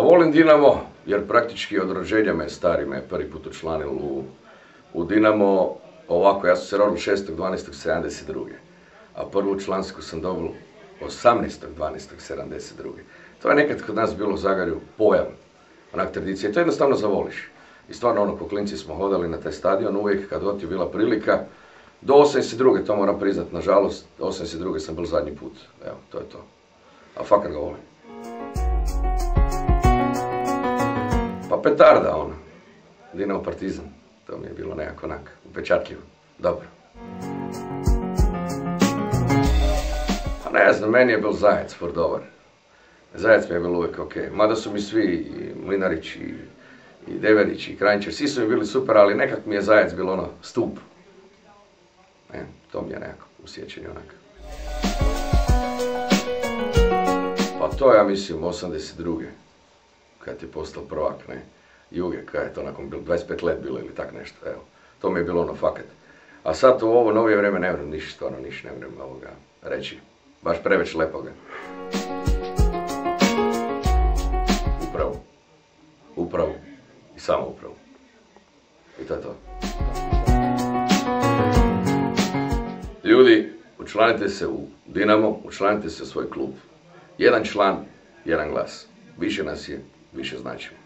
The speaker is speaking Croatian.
volim Dinamo, jer praktički od rođenja me stari me prvi put učlanil u, u Dinamo. Ovako, ja sam se rodio 6.12.72. A prvu člansku sam dobil 18.12.72. To je nekad kod nas bilo u Zagarju pojam, onak tradicija. To jednostavno zavoliš. I stvarno ono, po klinci smo hodali na taj stadion uvijek kad god je bila prilika. Do 82. to moram priznat, nažalost, 82. sam bil zadnji put. Evo, to je to. A fakat ga volim. Petarda ono. Dinamo Partizan. To mi je bilo nekako onak, upečatljivo. Dobro. Pa ne znam, meni je bil Zajec for dobar. Zajec mi je bil uvijek ok. Mada su mi svi, i Mlinarić, i, i Deverić, i Krajnčev, svi su mi bili super, ali nekak mi je Zajec bilo ono, stup. E, to mi je nekako u sjećanju onak. Pa to ja mislim 82. kad je postao prvak, ne. Juge, kad je to nakon bilo 25 let bilo ili tak nešto, evo. To mi je bilo ono fakat. A sad u ovo novije vrijeme ne vrem ništa, stvarno ništa ne vrem ovoga reći. Baš preveć lepoga. Upravo. Upravo. I samo upravo. I to je to. Ljudi, učlanite se u Dinamo, učlanite se u svoj klub. Jedan član, jedan glas. Više nas je, više značimo.